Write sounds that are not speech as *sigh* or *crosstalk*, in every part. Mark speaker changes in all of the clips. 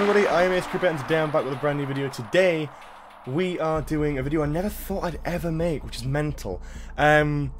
Speaker 1: everybody, I am Ace Creeper and today I'm back with a brand new video. Today we are doing a video I never thought I'd ever make, which is mental. Um,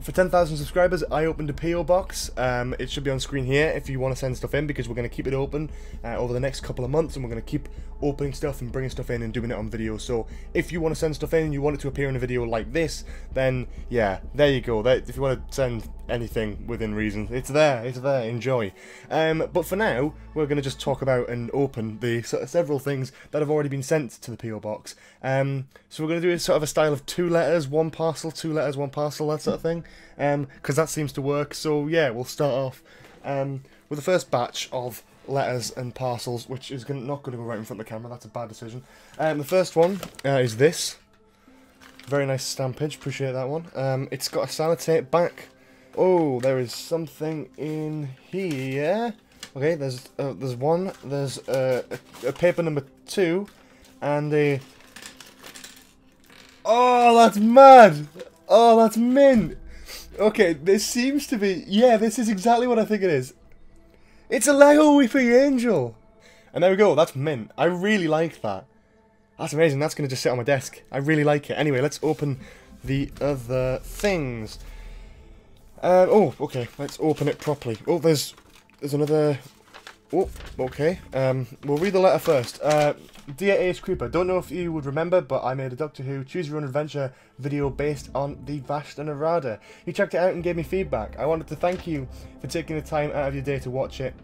Speaker 1: for 10,000 subscribers, I opened a PO box. Um, it should be on screen here if you want to send stuff in because we're going to keep it open uh, over the next couple of months and we're going to keep opening stuff and bringing stuff in and doing it on video. So if you want to send stuff in and you want it to appear in a video like this, then yeah, there you go. That, if you want to send anything within reason, it's there, it's there, enjoy. Um, but for now, we're going to just talk about and open the several things that have already been sent to the PO box. Um, so we're going to do a sort of a style of two letters, one parcel, two letters, one parcel, that sort of thing, because um, that seems to work. So yeah, we'll start off um, with the first batch of letters and parcels, which is gonna, not going to go right in front of the camera. That's a bad decision. Um, the first one uh, is this. Very nice stampage. Appreciate that one. Um, it's got a sellotape back. Oh, there is something in here. Okay, there's uh, there's one. There's uh, a, a paper number two, and a. Oh, that's mad! Oh, that's mint. Okay, this seems to be. Yeah, this is exactly what I think it is. It's a Lego Weeping Angel! And there we go, that's mint. I really like that. That's amazing, that's going to just sit on my desk. I really like it. Anyway, let's open the other things. Uh, oh, okay, let's open it properly. Oh, there's there's another... Oh, okay. Um, we'll read the letter first. Uh, Dear Ace Creeper, don't know if you would remember, but I made a Doctor Who Choose Your Own Adventure video based on the Vashta Nerada. You checked it out and gave me feedback. I wanted to thank you for taking the time out of your day to watch it.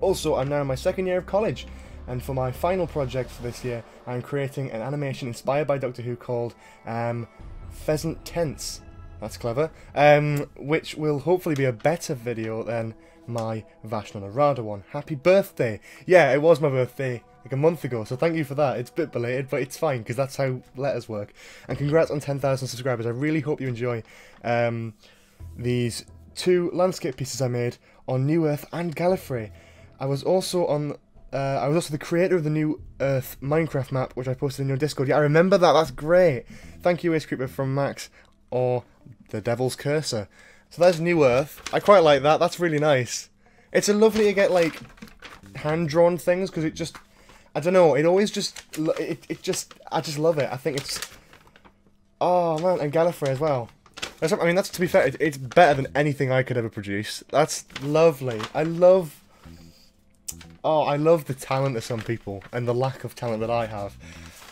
Speaker 1: Also, I'm now in my second year of college, and for my final project for this year, I'm creating an animation inspired by Doctor Who called um, Pheasant Tense. That's clever. Um, which will hopefully be a better video than my Vashta Nerada one. Happy birthday! Yeah, it was my birthday like a month ago, so thank you for that. It's a bit belated, but it's fine, because that's how letters work. And congrats on 10,000 subscribers. I really hope you enjoy um, these two landscape pieces I made on New Earth and Gallifrey. I was also on... Uh, I was also the creator of the New Earth Minecraft map, which I posted in your Discord. Yeah, I remember that. That's great. Thank you, Ace Creeper from Max, or the Devil's Cursor. So there's New Earth. I quite like that. That's really nice. It's a lovely to get, like, hand-drawn things, because it just I don't know. It always just it it just I just love it. I think it's oh man, and Gallifrey as well. That's, I mean, that's to be fair, it, it's better than anything I could ever produce. That's lovely. I love. Oh, I love the talent of some people and the lack of talent that I have.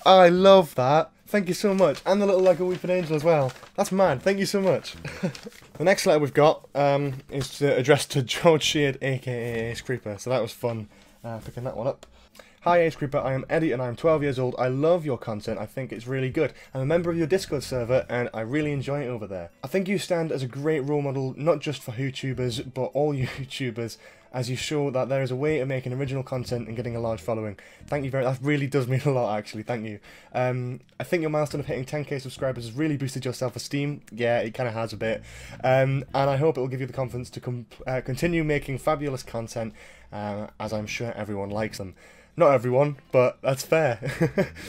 Speaker 1: I love that. Thank you so much. And the little like a weeping angel as well. That's mad. Thank you so much. *laughs* the next letter we've got um, is addressed to George Sheard, aka Ace Creeper. So that was fun uh, picking that one up. Hi Ace Creeper, I am Eddie and I am 12 years old. I love your content, I think it's really good. I'm a member of your Discord server and I really enjoy it over there. I think you stand as a great role model, not just for YouTubers, but all *laughs* YouTubers, as you show that there is a way of making original content and getting a large following. Thank you very that really does mean *laughs* a lot actually, thank you. Um, I think your milestone of hitting 10k subscribers has really boosted your self-esteem. Yeah, it kind of has a bit. Um, and I hope it will give you the confidence to uh, continue making fabulous content, uh, as I'm sure everyone likes them. Not everyone, but that's fair.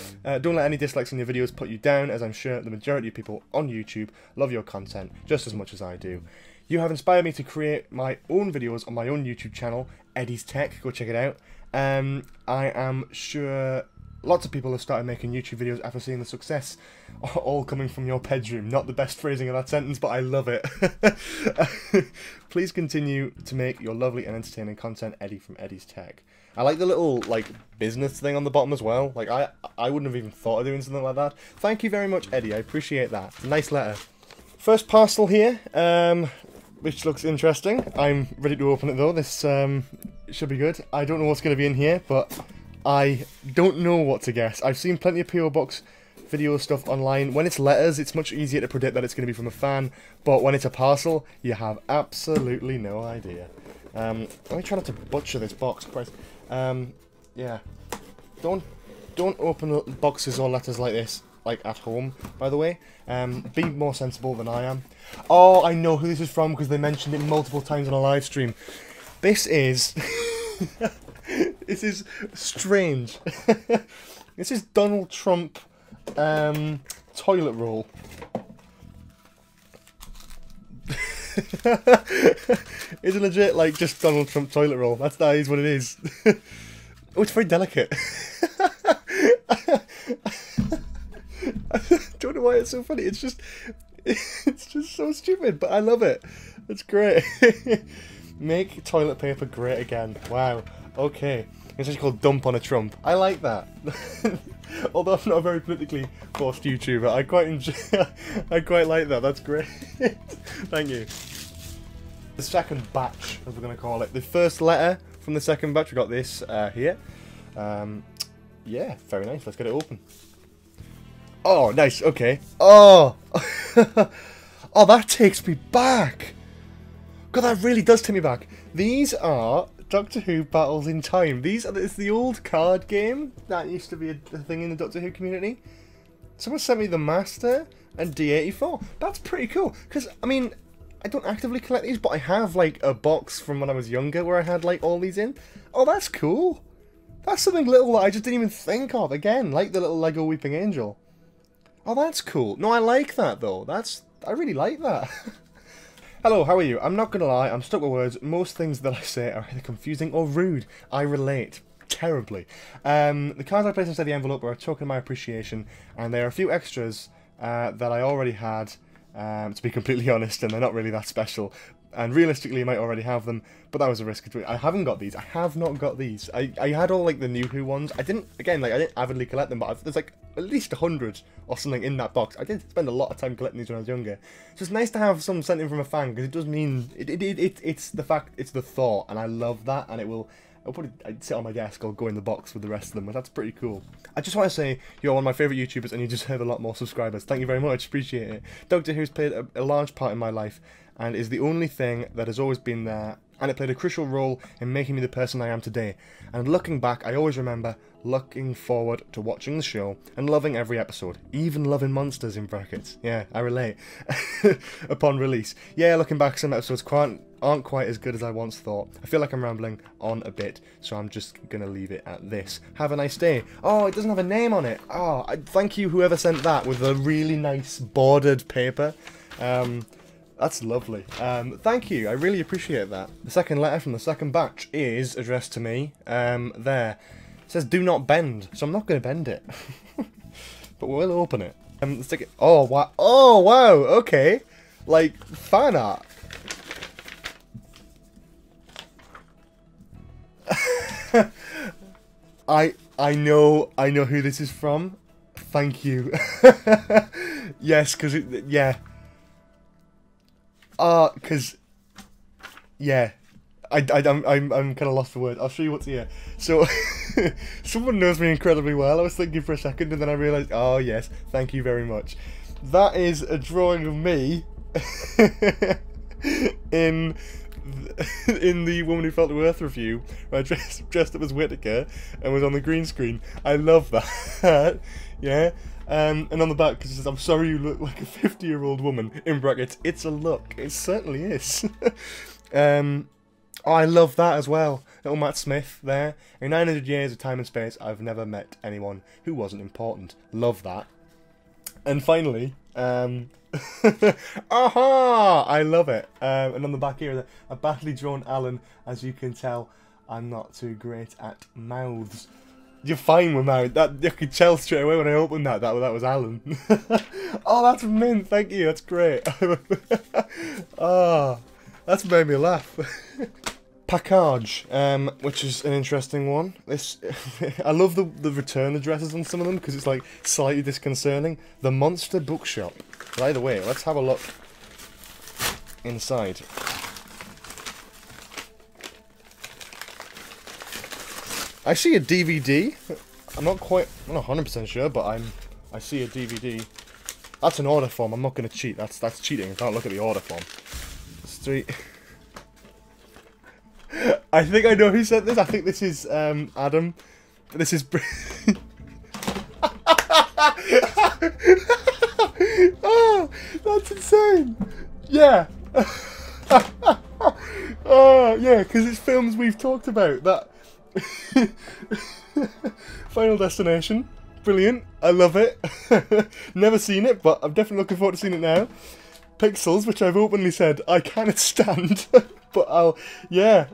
Speaker 1: *laughs* uh, don't let any dislikes on your videos put you down, as I'm sure the majority of people on YouTube love your content just as much as I do. You have inspired me to create my own videos on my own YouTube channel, Eddie's Tech. Go check it out. Um, I am sure lots of people have started making YouTube videos after seeing the success, *laughs* all coming from your bedroom. Not the best phrasing of that sentence, but I love it. *laughs* Please continue to make your lovely and entertaining content, Eddie from Eddie's Tech. I like the little like business thing on the bottom as well. Like I I wouldn't have even thought of doing something like that. Thank you very much, Eddie. I appreciate that. Nice letter. First parcel here, um, which looks interesting. I'm ready to open it though. This um, should be good. I don't know what's going to be in here, but I don't know what to guess. I've seen plenty of PO box video stuff online. When it's letters, it's much easier to predict that it's going to be from a fan, but when it's a parcel, you have absolutely no idea. Um, let me try not to butcher this box, Christ. Um, yeah. Don't don't open up boxes or letters like this, like at home, by the way. Um, be more sensible than I am. Oh, I know who this is from because they mentioned it multiple times on a live stream. This is... *laughs* this is strange. *laughs* this is Donald Trump um, toilet roll. *laughs* it's legit like just Donald Trump toilet roll. That's that is what it is. *laughs* Oh, it's very delicate. I *laughs* don't know why it's so funny. It's just, it's just so stupid, but I love it. It's great. Make toilet paper great again. Wow. Okay. It's actually called Dump on a Trump. I like that. *laughs* Although I'm not a very politically forced YouTuber, I quite enjoy. *laughs* I quite like that. That's great. *laughs* Thank you. The second batch, as we're going to call it. The first letter from the second batch. We got this uh, here. Um, yeah, very nice. Let's get it open. Oh, nice. Okay. Oh. oh, that takes me back. God, that really does take me back. These are Doctor Who Battles in Time. These are it's the old card game that used to be a, a thing in the Doctor Who community. Someone sent me the Master and D84. That's pretty cool. Because, I mean, I don't actively collect these, but I have, like, a box from when I was younger where I had, like, all these in. Oh, that's cool. That's something little that I just didn't even think of. Again, like the little Lego Weeping Angel. Oh, that's cool. No, I like that, though. That's... I really like that. *laughs* Hello, how are you? I'm not gonna lie, I'm stuck with words. Most things that I say are either confusing or rude. I relate. Terribly. Um, the cards I placed inside the envelope are a token of my appreciation, and there are a few extras uh, that I already had, um, to be completely *laughs* honest, and they're not really that special and realistically you might already have them, but that was a risk. I haven't got these. I have not got these. I, I had all like the new Who ones. I didn't again like I didn't avidly collect them, but I've, there's like at least a hundred or something in that box. I did spend a lot of time collecting these when I was younger. So it's nice to have some sent in from a fan because it does mean it, it, it, it it's the fact it's the thought, and I love that, and it will. I'll probably I'd sit on my desk or go in the box with the rest of them, but that's pretty cool. I just want to say you're one of my favourite YouTubers and you deserve a lot more subscribers. Thank you very much, appreciate it. Doctor Who's played a, a large part in my life and is the only thing that has always been there and it played a crucial role in making me the person I am today. And looking back, I always remember looking forward to watching the show and loving every episode, even loving monsters in brackets. Yeah, I relate. *laughs* Upon release. Yeah, looking back, some episodes quite, aren't quite as good as I once thought. I feel like I'm rambling on a bit, so I'm just gonna leave it at this. Have a nice day. Oh, it doesn't have a name on it. Oh, I, thank you whoever sent that with a really nice bordered paper. Um, that's lovely. Um, thank you. I really appreciate that. The second letter from the second batch is addressed to me. Um, there. It says, do not bend. So I'm not going to bend it. *laughs* but we'll open it. Um, it. Oh, wow. Oh, wow. Okay. Like, fan art. *laughs* I I know I know who this is from. Thank you. *laughs* yes, because yeah, uh, because, yeah, I, I, I'm, I'm, I'm kind of lost for words. I'll show you what's here. So, *laughs* someone knows me incredibly well. I was thinking for a second, and then I realised, oh yes, thank you very much. That is a drawing of me *laughs* in *laughs* in the Woman Who Fell to Earth review, where I dressed, dressed up as Whittaker and was on the green screen. I love that. yeah. Um, and on the back, it says, I'm sorry you look like a 50 year old woman, in brackets, it's a look. It certainly is. *laughs* um, I love that as well. Little Matt Smith there. In 900 years of time and space, I've never met anyone who wasn't important. Love that. And finally, um, *laughs* aha! I love it. Um, and on the back here, a badly drawn Alan. As you can tell, I'm not too great at mouths. You're fine with married. That you could tell straight away when I opened that that that was Alan. *laughs* oh, that's mint. Thank you. That's great. oh, *laughs* that's made me laugh. *laughs* Package, um, which is an interesting one. This, I love the the return addresses on some of them because it's like slightly disconcerting. The Monster Bookshop. By the way, let's have a look inside. I see a DVD. I'm not quite, I'm not 100% sure, but I'm, I see a DVD. That's an order form. I'm not going to cheat. That's that's cheating. I can't look at the order form. Street. *laughs* I think I know who sent this. I think this is um, Adam. This is. oh, *laughs* that's insane. Yeah. oh, *laughs* yeah, because it's films we've talked about. That *laughs* Final Destination. Brilliant. I love it. *laughs* Never seen it, but I'm definitely looking forward to seeing it now. Pixels, which I've openly said I cannot *laughs* stand. but I'll, yeah.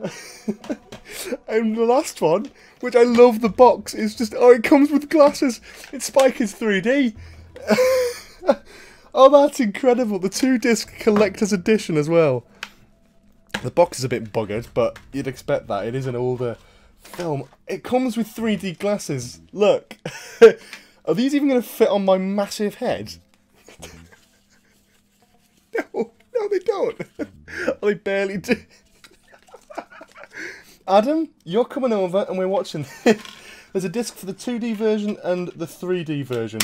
Speaker 1: and the last one, which I love the box, is just, oh, it comes with glasses. It's Spy Kids 3D. oh, that's incredible. The two disc collector's edition as well. The box is a bit buggered, but you'd expect that. It is an older film. It comes with 3D glasses. Look. *laughs* Are these even going to fit on my massive head? *laughs* no, no, they don't. *laughs* they barely do. Adam, you're coming over and we're watching. There's a disc for the 2D version and the 3D version.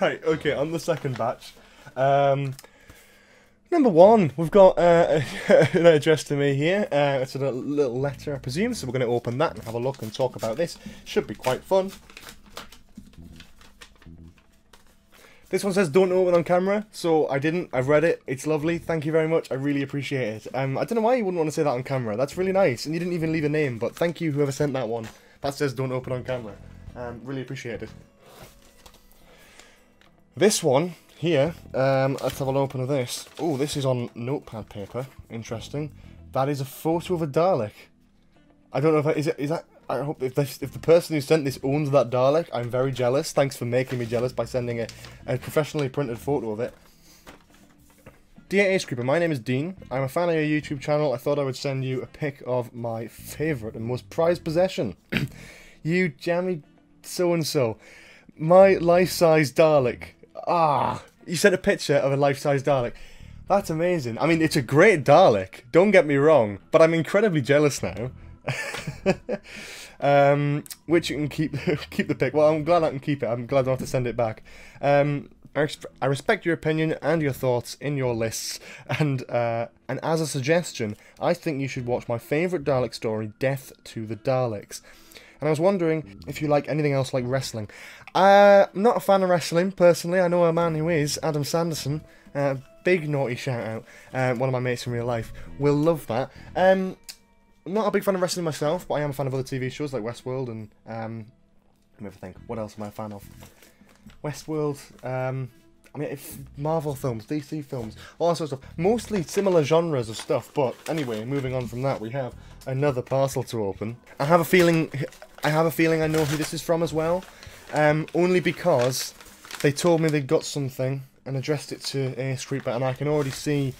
Speaker 1: Right, okay, on the second batch. Um, number one, we've got uh, *laughs* an address to me here. Uh, it's a little letter, I presume, so we're going to open that and have a look and talk about this. Should be quite fun. This one says don't open on camera, so I didn't. I've read it. It's lovely. Thank you very much. I really appreciate it. Um, I don't know why you wouldn't want to say that on camera. That's really nice. And you didn't even leave a name, but thank you whoever sent that one. That says don't open on camera. Um, really appreciate it. This one here, um, let's have an open of this. Oh, this is on notepad paper. Interesting. That is a photo of a Dalek. I don't know if that, is it is that I hope if this, if the person who sent this owns that Dalek, I'm very jealous. Thanks for making me jealous by sending a, a professionally printed photo of it. Dear Ace Creeper, my name is Dean. I'm a fan of your YouTube channel. I thought I would send you a pic of my favourite and most prized possession. *coughs* you jammy so-and-so. My life-size Dalek. Ah, you sent a picture of a life-size Dalek. That's amazing. I mean, it's a great Dalek. Don't get me wrong, but I'm incredibly jealous now. *laughs* um, which you can keep *laughs* keep the pic. Well, I'm glad I can keep it. I'm glad I have to send it back. Um, I, I respect your opinion and your thoughts in your lists, *laughs* and uh, and as a suggestion, I think you should watch my favourite Dalek story, Death to the Daleks. And I was wondering if you like anything else like wrestling. Uh, I'm not a fan of wrestling personally. I know a man who is, Adam Sanderson. Uh, big naughty shout out. Uh, one of my mates in real life will love that. Um, I'm not a big fan of wrestling myself, but I am a fan of other TV shows like Westworld and um, let me think. What else am I a fan of? Westworld. Um, I mean, if Marvel films, DC films, all that sort of stuff. Mostly similar genres of stuff. But anyway, moving on from that, we have another parcel to open. I have a feeling. I have a feeling I know who this is from as well. Um, only because they told me they'd got something and addressed it to Ace Creeper, and I can already see,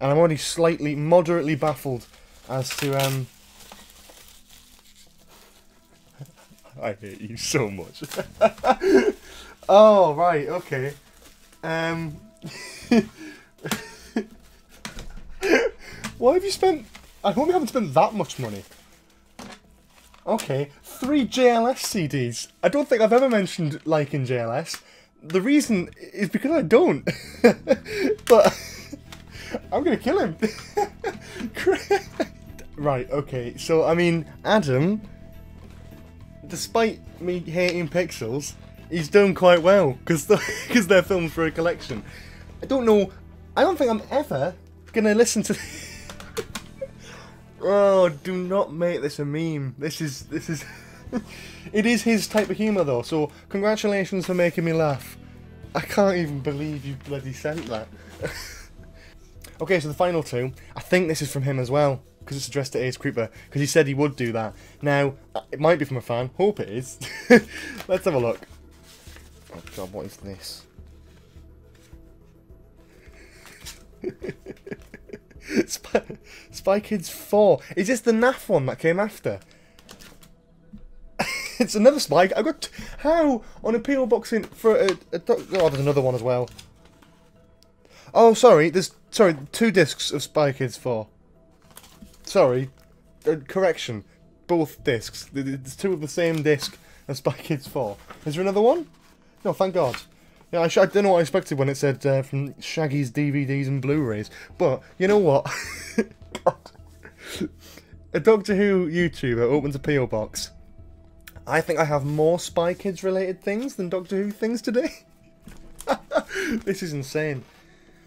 Speaker 1: and I'm already slightly, moderately baffled as to um I hate you so much. *laughs* oh right, okay. Um *laughs* Why have you spent I hope you haven't spent that much money. Okay, three JLS CDs. I don't think I've ever mentioned liking JLS. The reason is because I don't. *laughs* but *laughs* I'm gonna kill him. *laughs* Right, okay. So, I mean, Adam, despite me hating Pixels, he's done quite well because because they're filmed for a collection. I don't know. I don't think I'm ever gonna listen to. Oh, do not make this a meme. This is this is. *laughs* it is his type of humour though. So congratulations for making me laugh. I can't even believe you bloody sent that. *laughs* okay, so the final two. I think this is from him as well because it's addressed to Ace Creeper, because he said he would do that. Now, uh, it might be from a fan, hope it is. *laughs* Let's have a look. Oh god, what is this? *laughs* Spy, Spy Kids 4. Is this the NAF one that came after? *laughs* it's another Spy. I got how on a PO box in for a, a, oh, there's another one as well. Oh, sorry. There's sorry two discs of Spy Kids 4. Sorry, uh, correction. Both discs. There's two of the same disc as Spy Kids 4. Is there another one? No, thank God. Yeah, I, I don't know what I expected when it said uh, from Shaggy's DVDs and Blu-rays. But, you know what? *laughs* a Doctor Who YouTuber opens a P.O. box. I think I have more Spy Kids related things than Doctor Who things today. *laughs* this is insane.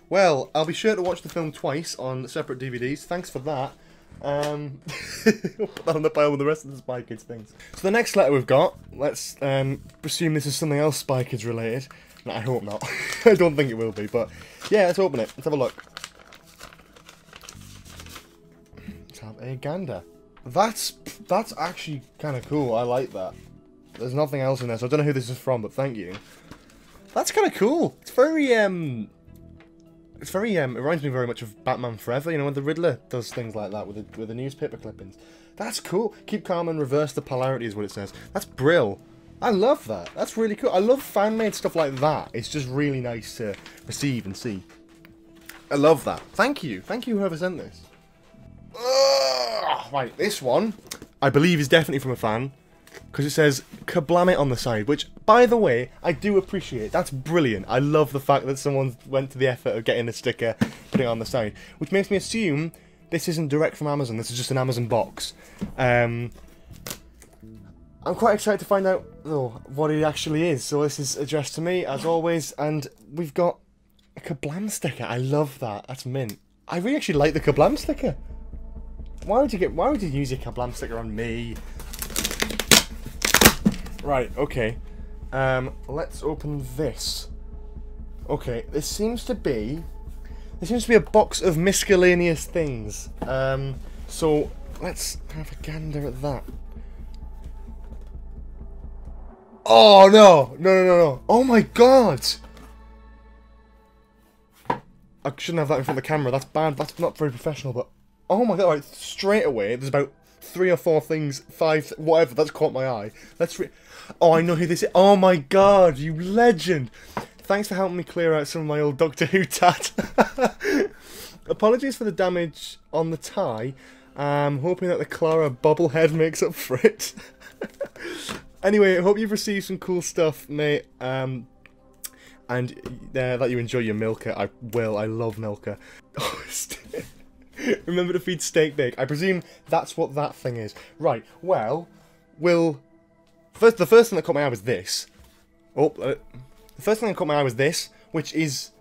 Speaker 1: Well, I'll be sure to watch the film twice on separate DVDs. Thanks for that. Um, *laughs* put that on the pile with the rest of the Spy Kids things. So the next letter we've got, let's um, presume this is something else Spy Kids related. No, *laughs* I hope not. *laughs* I don't think it will be, but yeah, let's open it. Let's have a look. Let's have a gander. That's that's actually kind of cool. I like that. There's nothing else in there, so I don't know who this is from, but thank you. That's kind of cool. It's very um, it's very um, it reminds me very much of Batman Forever. You know when the Riddler does things like that with the with the newspaper clippings. That's cool. Keep calm and reverse the polarity is what it says. That's brill. I love that. That's really cool. I love fan-made stuff like that. It's just really nice to receive and see. I love that. Thank you. Thank you whoever sent this. Ugh, right, this one, I believe is definitely from a fan. Because it says Kablamit on the side, which, by the way, I do appreciate. That's brilliant. I love the fact that someone went to the effort of getting a sticker, putting it on the side. Which makes me assume this isn't direct from Amazon. This is just an Amazon box. Um, I'm quite excited to find out, though, what it actually is. So this is addressed to me, as always, and we've got a Kablam sticker. I love that. That's mint. I really actually like the Kablam sticker. Why would you get? Why would you use your Kablam sticker on me? Right. Okay. Um. Let's open this. Okay. This seems to be. There seems to be a box of miscellaneous things. Um. So let's have a gander at that. Oh no! No no no no! Oh my god! I shouldn't have that in front of the camera. That's bad. That's not very professional. But oh my god! Right, straight away, there's about three or four things, five, whatever. That's caught my eye. Let's. Re oh, I know who this is. Oh my god! You legend! Thanks for helping me clear out some of my old Doctor Who tat. *laughs* Apologies for the damage on the tie. I'm hoping that the Clara bobblehead makes up for it. *laughs* anyway, I hope you've received some cool stuff, mate. Um, and uh, that you enjoy your Milka. I will. I love Milka. *laughs* *laughs* Remember to feed steak bake. I presume that's what that thing is. Right. Well, will first the first thing that caught my eye was this. Oh, uh, the first thing that caught my eye was this, which is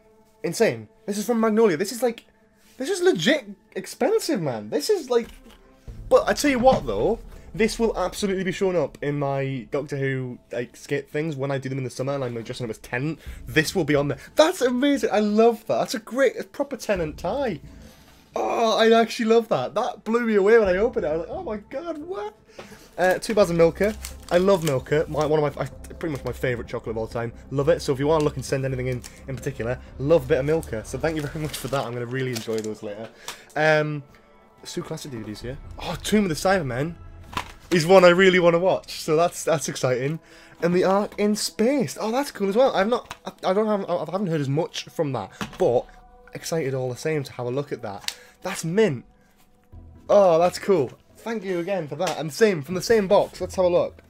Speaker 1: insane. This is from Magnolia. This is like, this is legit expensive, man. This is like, but I tell you what though, this will absolutely be showing up in my Doctor Who like skit things when I do them in the summer and I'm dressing up as Tennant. This will be on there. That's amazing. I love that. That's a great, proper Tennant tie. Oh, I actually love that. That blew me away when I opened it. I was like, oh my god, what? Uh, two bars of Milka. I love Milka. My, one of my, pretty much my favourite chocolate of all time. Love it. So if you want to look and send anything in in particular, love a bit of Milka. So thank you very *laughs* much for that. I'm going to really enjoy those later. Um, Sue Classic DVDs here. Oh, Tomb of the Cybermen is one I really want to watch. So that's that's exciting. And the Ark in Space. Oh, that's cool as well. I've not, I, I don't have, I haven't heard as much from that, but excited all the same to have a look at that. That's mint. Oh, that's cool. Thank you again for that. And same, from the same box. Let's have a look.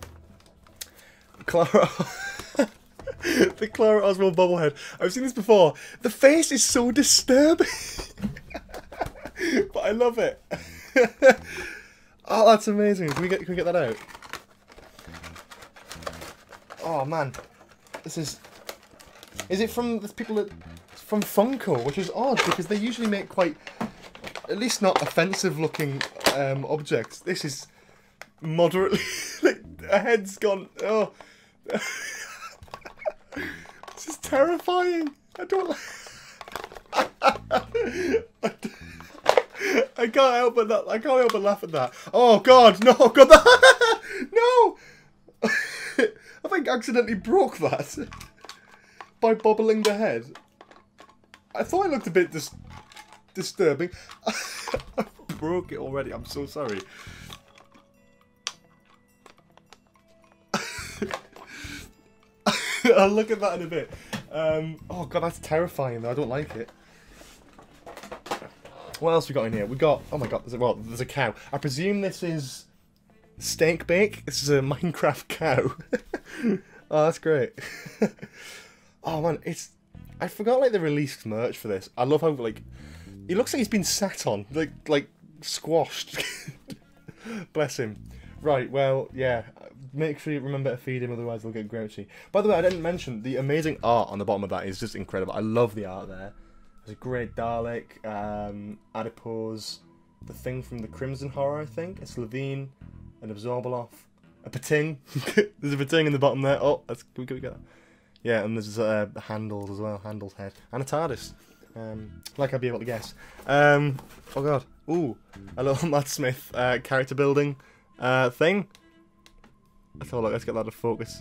Speaker 1: Clara... *laughs* the Clara Oswald bobblehead. I've seen this before. The face is so disturbing. *laughs* but I love it. *laughs* oh, that's amazing. Can we get can we get that out? Oh man, this is. Is it from the people that from Funko, which is odd because they usually make quite, at least not offensive looking um, objects. This is moderately *laughs* like a head's gone. Oh, *laughs* this is terrifying. I don't. *laughs* I can't help but that. I can't help but laugh at that. Oh God, no, *laughs* God, no! *laughs* I think I accidentally broke that *laughs* by bobbling the head. I thought it looked a bit dis disturbing. I broke it already. I'm so sorry. I'll look at that in a bit. Um, oh god, that's terrifying though. I don't like it. What else we got in here? We got. Oh my god. There's a, well, there's a cow. I presume this is steak bake. This is a Minecraft cow. *laughs* oh, that's great. *laughs* oh man, it's. I forgot like the released merch for this. I love how like it looks like he's been sat on, like like squashed. *laughs* Bless him. Right, well, yeah. Make sure you remember to feed him, otherwise they'll get grouchy. By the way, I didn't mention the amazing art on the bottom of that is just incredible. I love the art there. There's a great Dalek, um, Adipose, the thing from the Crimson Horror, I think, a Slitheen, an Abzorbaloff, a Pting. *laughs* there's a Pting in the bottom there. Oh, that's can we, can we that? Yeah, and there's uh, handles as well, handles head, and a TARDIS. Um, like I'd be able to guess. Um, oh god, Ooh, a little *laughs* Matt Smith uh, character building uh, thing. Let's have a look. Let's get that to focus.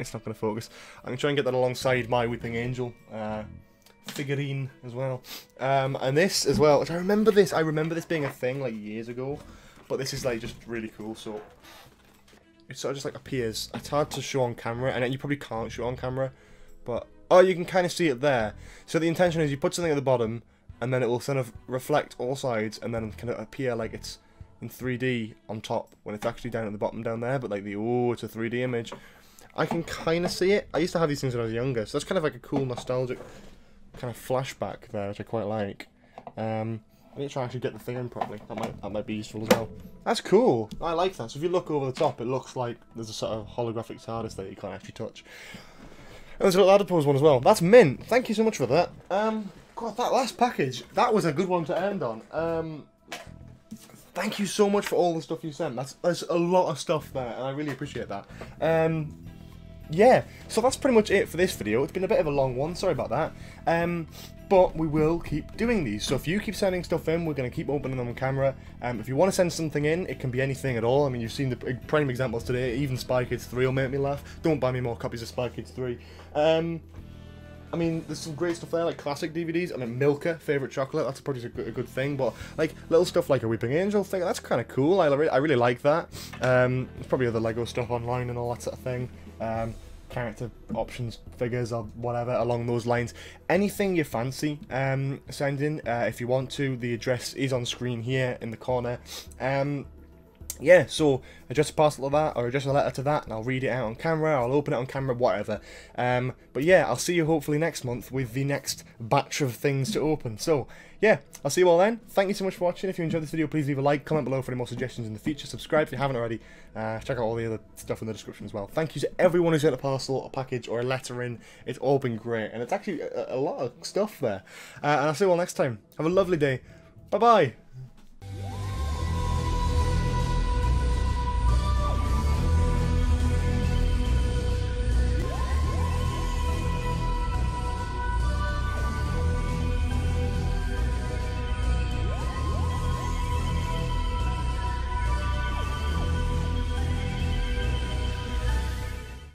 Speaker 1: It's not going to focus. I'm going to try and get that alongside my Weeping Angel uh, figurine as well. Um, and this as well, which I remember this. I remember this being a thing like years ago. But this is like just really cool. So it sort of just like appears. It's hard to show on camera, and you probably can't show on camera. But oh, you can kind of see it there. So the intention is you put something at the bottom, and then it will sort of reflect all sides, and then kind of appear like it's in 3D on top when it's actually down at the bottom down there. But like the oh, it's a 3D image. I can kind of see it. I used to have these things when I was younger, so that's kind of like a cool nostalgic kind of flashback there, which I quite like. Um, I need to try actually get the thing in properly. That might that might be useful as well. That's cool. I like that. So if you look over the top, it looks like there's a sort of holographic TARDIS that you can't actually touch. And there's a little adipose one as well. That's mint. Thank you so much for that. Um, God, that last package, that was a good one to end on. Um, thank you so much for all the stuff you sent. That's there's a lot of stuff there, and I really appreciate that. Um, yeah, so that's pretty much it for this video. It's been a bit of a long one, sorry about that. Um, but we will keep doing these. So if you keep sending stuff in, we're going to keep opening them on camera. Um, if you want to send something in, it can be anything at all. I mean, you've seen the prime examples today. Even Spy Kids 3 will make me laugh. Don't buy me more copies of Spy Kids 3. Um, I mean, there's some great stuff there, like classic DVDs. I mean, Milka, favourite chocolate, that's probably a good, a good, thing. But, like, little stuff like a Weeping Angel thing, that's kind of cool. I, I really like that. Um, there's probably other Lego stuff online and all that sort of thing. Um, character options figures or whatever along those lines. Anything you fancy um, sending uh, if you want to. The address is on screen here in the corner. Um, yeah, so address a parcel to that, or address a letter to that, and I'll read it out on camera, I'll open it on camera, whatever. Um, but yeah, I'll see you hopefully next month with the next batch of things to open. So, yeah, I'll see you all then. Thank you so much for watching. If you enjoyed this video, please leave a like, comment below for any more suggestions in the future, subscribe if you haven't already, uh, check out all the other stuff in the description as well. Thank you to everyone who sent a parcel, a package, or a letter in. It's all been great, and it's actually a, a lot of stuff there. Uh, and I'll see you all next time. Have a lovely day. Bye-bye.